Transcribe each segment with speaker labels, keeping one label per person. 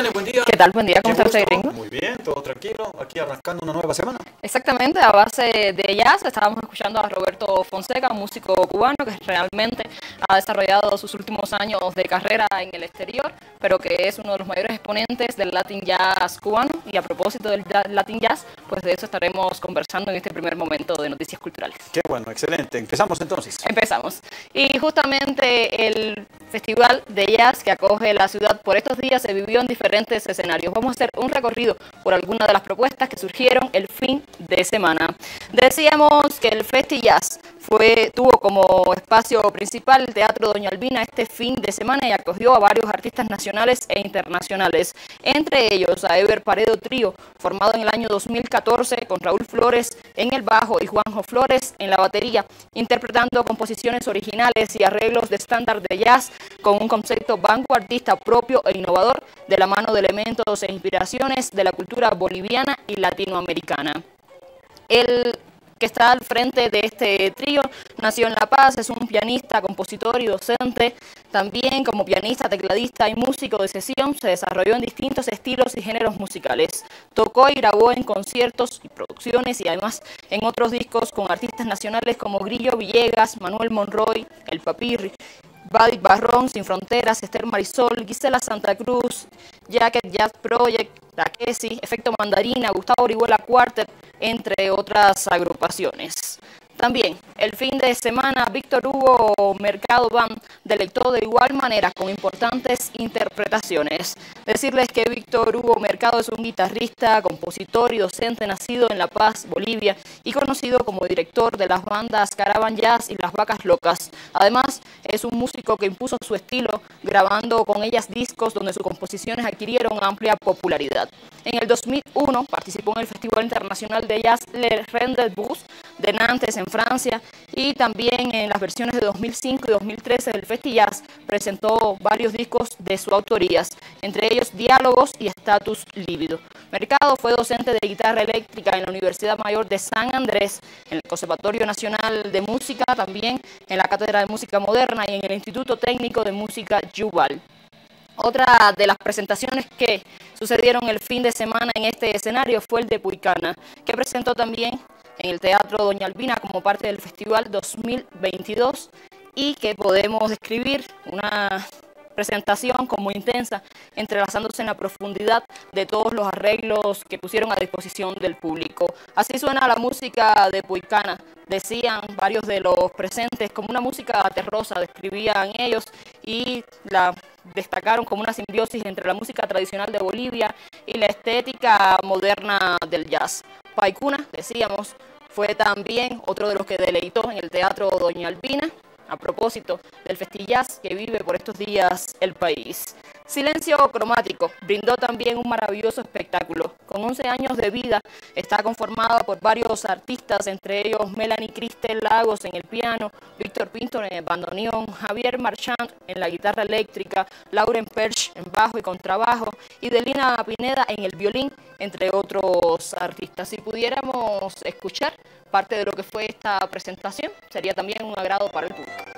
Speaker 1: Viviane, buen día.
Speaker 2: ¿Qué tal? Buen día, ¿cómo
Speaker 1: Qué
Speaker 2: está usted,
Speaker 1: gusto.
Speaker 2: gringo?
Speaker 1: Muy bien, todo tranquilo. Aquí arrancando una nueva semana.
Speaker 2: Exactamente, a base de jazz estábamos escuchando a Roberto Fonseca, un músico cubano que realmente ha desarrollado sus últimos años de carrera en el exterior, pero que es uno de los mayores exponentes del Latin Jazz cubano. Y a propósito del Latin Jazz, pues de eso estaremos conversando en este primer momento de Noticias Culturales.
Speaker 1: Qué bueno, excelente. Empezamos entonces.
Speaker 2: Empezamos. Y justamente el festival de jazz que acoge la ciudad por estos días se vivió en diferentes escenarios. Vamos a hacer un recorrido por algunas de las propuestas que surgieron el fin de semana. Decíamos que el Festi Jazz tuvo como espacio principal el Teatro Doña Albina este fin de semana y acogió a varios artistas nacionales e internacionales. Entre ellos a Ever Paredo Trío, formado en el año 2014 con Raúl Flores en el bajo y Juanjo Flores en la batería, interpretando composiciones originales y arreglos de estándar de jazz con un concepto vanguardista propio e innovador de la mano de elementos e inspiraciones de la cultura boliviana y latinoamericana. El que está al frente de este trío nació en La Paz, es un pianista, compositor y docente. También como pianista, tecladista y músico de sesión se desarrolló en distintos estilos y géneros musicales. Tocó y grabó en conciertos y producciones y además en otros discos con artistas nacionales como Grillo Villegas, Manuel Monroy, El Papirri, Buddy Barrón, Sin Fronteras, Esther Marisol, Gisela Santa Cruz, Jacket Jazz Project, La Kesi, Efecto Mandarina, Gustavo Orihuela Quartet, entre otras agrupaciones. También el fin de semana Víctor Hugo Mercado Band deleitó de igual manera con importantes interpretaciones. Decirles que Víctor Hugo Mercado es un guitarrista, compositor y docente nacido en La Paz, Bolivia y conocido como director de las bandas Caravan Jazz y Las Vacas Locas. Además, es un músico que impuso su estilo grabando con ellas discos donde sus composiciones adquirieron amplia popularidad. En el 2001 participó en el Festival Internacional de Jazz Le Rendezvous de Nantes en Francia y también en las versiones de 2005 y 2013 del Festi Jazz presentó varios discos de su autorías, entre ellos Diálogos y Estatus Lívido. Mercado fue docente de guitarra eléctrica en la Universidad Mayor de San Andrés, en el Conservatorio Nacional de Música, también en la Cátedra de Música Moderna y en el Instituto Técnico de Música Yuval. Otra de las presentaciones que sucedieron el fin de semana en este escenario fue el de Puicana, que presentó también en el Teatro Doña Albina como parte del Festival 2022 y que podemos describir una presentación como intensa, entrelazándose en la profundidad de todos los arreglos que pusieron a disposición del público. Así suena la música de Puicana, decían varios de los presentes, como una música terrosa, describían ellos, y la destacaron como una simbiosis entre la música tradicional de Bolivia y la estética moderna del jazz. Paicuna, decíamos, fue también otro de los que deleitó en el Teatro Doña Albina, a propósito del festillas que vive por estos días el país. Silencio Cromático brindó también un maravilloso espectáculo. Con 11 años de vida, está conformada por varios artistas, entre ellos Melanie Cristel Lagos en el piano, Víctor Pinto en el bandoneón, Javier Marchand en la guitarra eléctrica, Lauren Perch en bajo y contrabajo y Delina Pineda en el violín, entre otros artistas. Si pudiéramos escuchar parte de lo que fue esta presentación, sería también un agrado para el público.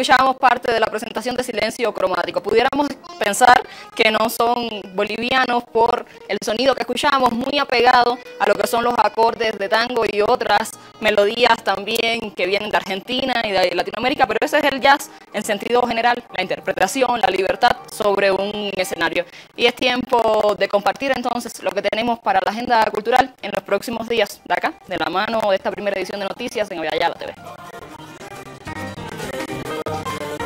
Speaker 2: Escuchábamos parte de la presentación de Silencio Cromático. Pudiéramos pensar que no son bolivianos por el sonido que escuchamos, muy apegado a lo que son los acordes de tango y otras melodías también que vienen de Argentina y de Latinoamérica, pero ese es el jazz en sentido general, la interpretación, la libertad sobre un escenario. Y es tiempo de compartir entonces lo que tenemos para la agenda cultural en los próximos días de acá, de la mano de esta primera edición de noticias en Aviala TV.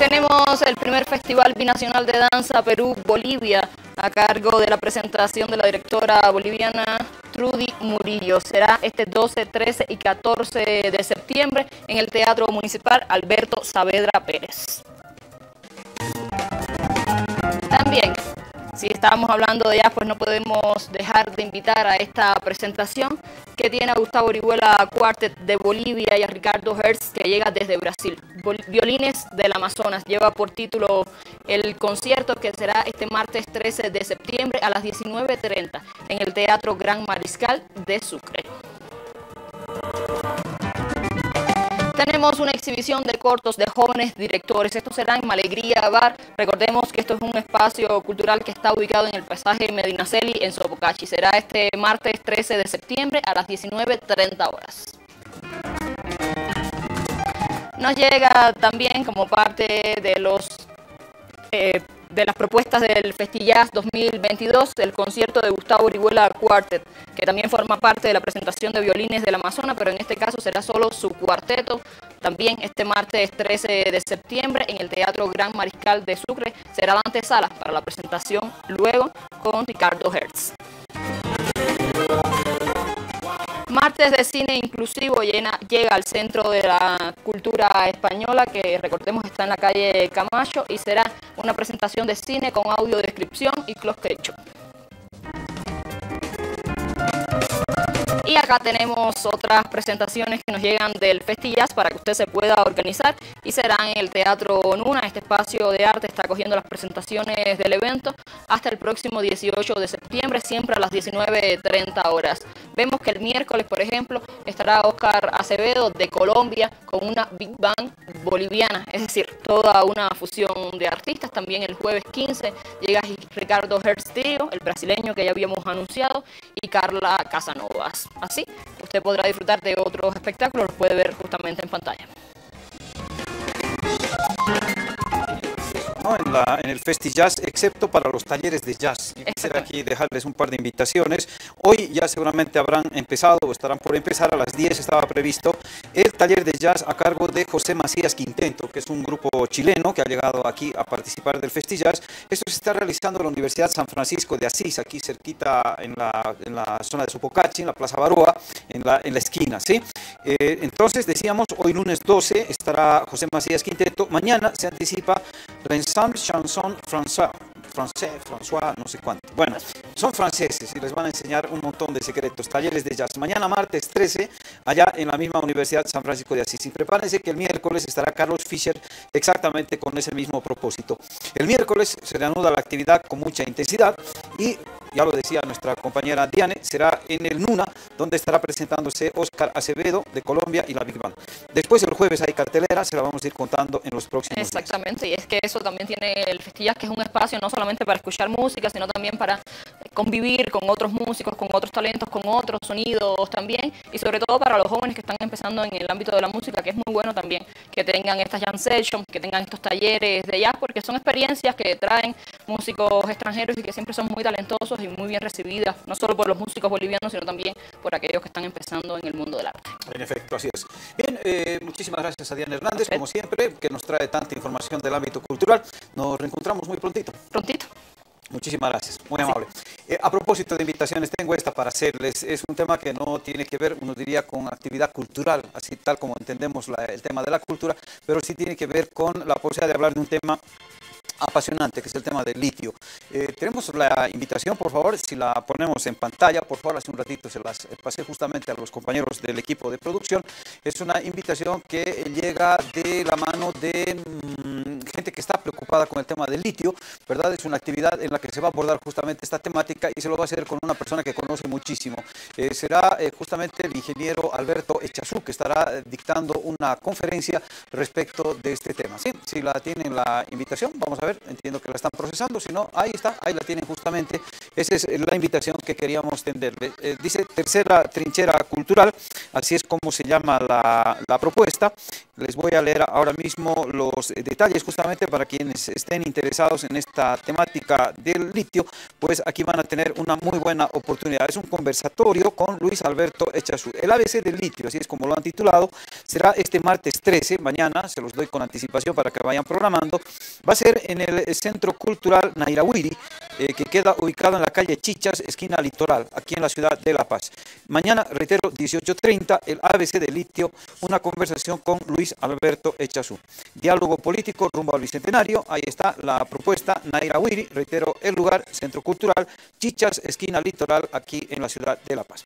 Speaker 2: Tenemos el primer Festival Binacional de Danza Perú-Bolivia a cargo de la presentación de la directora boliviana Trudy Murillo. Será este 12, 13 y 14 de septiembre en el Teatro Municipal Alberto Saavedra Pérez. También si estábamos hablando de jazz, pues no podemos dejar de invitar a esta presentación que tiene a Gustavo Orihuela Quartet de Bolivia y a Ricardo Hertz que llega desde Brasil. Violines del Amazonas lleva por título el concierto que será este martes 13 de septiembre a las 19.30 en el Teatro Gran Mariscal de Sucre. Tenemos una exhibición de cortos de jóvenes directores. Esto será en Malegría Bar. Recordemos que esto es un espacio cultural que está ubicado en el pasaje Medinaceli en Sopocachi. Será este martes 13 de septiembre a las 19.30 horas. Nos llega también como parte de los eh, de las propuestas del Festillas 2022, el concierto de Gustavo Orihuela Quartet, que también forma parte de la presentación de violines del Amazonas, pero en este caso será solo su cuarteto. También este martes 13 de septiembre en el Teatro Gran Mariscal de Sucre será la antesala para la presentación luego con Ricardo Hertz. Martes de Cine Inclusivo llega al Centro de la Cultura Española, que recordemos está en la calle Camacho, y será una presentación de cine con audiodescripción y close Y acá tenemos otras presentaciones que nos llegan del Festillas para que usted se pueda organizar y será en el Teatro Nuna. Este espacio de arte está cogiendo las presentaciones del evento hasta el próximo 18 de septiembre, siempre a las 19.30 horas. Vemos que el miércoles, por ejemplo, estará Oscar Acevedo de Colombia con una Big Bang boliviana, es decir, toda una fusión de artistas. También el jueves 15 llega Ricardo Herstillo, el brasileño que ya habíamos anunciado, y Carla Casanovas. Así, usted podrá disfrutar de otros espectáculos, los puede ver justamente en pantalla.
Speaker 1: En, la, en, el Festi Jazz, excepto para los talleres de jazz. quisiera aquí dejarles un par de invitaciones. Hoy ya seguramente habrán empezado o estarán por empezar, a las 10 estaba previsto el taller de jazz a cargo de José Macías Quintento, que es un grupo chileno que ha llegado aquí a participar del Festi Jazz. Esto se está realizando en la Universidad San Francisco de Asís, aquí cerquita en la, en la zona de Supocachi, en la Plaza Baroa, en la, en la esquina. ¿sí? Eh, entonces decíamos, hoy lunes 12 estará José Macías Quintento, mañana se anticipa Ensemble Chanson François, francés, François, no sé cuánto. Bueno, son franceses y les van a enseñar un montón de secretos, talleres de jazz. Mañana martes 13, allá en la misma Universidad San Francisco de Asís. Y prepárense que el miércoles estará Carlos Fischer exactamente con ese mismo propósito. El miércoles se reanuda la actividad con mucha intensidad y ya lo decía nuestra compañera Diane, será en el NUNA, donde estará presentándose Oscar Acevedo de Colombia y la Big Band. Después el jueves hay cartelera, se la vamos a ir contando en los próximos
Speaker 2: Exactamente, y es que eso también tiene el Festillas, que es un espacio no solamente para escuchar música, sino también para convivir con otros músicos, con otros talentos, con otros sonidos también, y sobre todo para los jóvenes que están empezando en el ámbito de la música, que es muy bueno también que tengan estas jam sessions, que tengan estos talleres de jazz, porque son experiencias que traen músicos extranjeros y que siempre son muy talentosos muy bien recibida, no solo por los músicos bolivianos, sino también por aquellos que están empezando en el mundo del arte.
Speaker 1: En efecto, así es. Bien, eh, muchísimas gracias a Diana Hernández, como siempre, que nos trae tanta información del ámbito cultural. Nos reencontramos muy prontito.
Speaker 2: Prontito.
Speaker 1: Muchísimas gracias, muy amable. Eh, a propósito de invitaciones, tengo esta para hacerles. Es un tema que no tiene que ver, uno diría, con actividad cultural, así tal como entendemos el tema de la cultura, pero sí tiene que ver con la posibilidad de hablar de un tema apasionante, que es el tema del litio. Eh, tenemos la invitación, por favor, si la ponemos en pantalla, por favor, hace un ratito se las pasé justamente a los compañeros del equipo de producción. Es una invitación que llega de la mano de mm, gente que está preocupada con el tema del litio, ¿verdad? Es una actividad en la que se va a abordar justamente esta temática y se lo va a hacer con una persona que conoce muchísimo. Eh, será eh, justamente el ingeniero Alberto Echazú, que estará dictando una conferencia respecto de este tema. ¿sí? Si la tienen la invitación, vamos a ver, entiendo que la están procesando, si no, ahí está, ahí la tienen justamente. Esa es la invitación que queríamos tenderle. Eh, dice tercera trinchera cultural, así es como se llama la, la, propuesta. Les voy a leer ahora mismo los detalles justamente para quienes estén interesados en esta temática del litio, pues aquí van a tener una muy buena oportunidad. Es un conversatorio con Luis Alberto Echazú. El ABC del litio, así es como lo han titulado, será este martes 13, mañana, se los doy con anticipación para que vayan programando. Va a ser en el Centro Cultural Nairawiri, eh, que queda ubicado en la calle Chichas, esquina litoral, aquí en la ciudad de La Paz. Mañana, reitero, 18.30, el ABC del litio, una conversación con Luis Alberto Echazú. Diálogo político rumbo al Bicentenario, ahí está la propuesta Nairawiri, reitero, el lugar, Centro Cultural, Chichas, esquina litoral, aquí en la ciudad de La Paz.